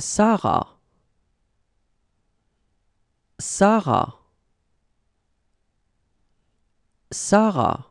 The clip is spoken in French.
Sarah. Sarah. Sarah.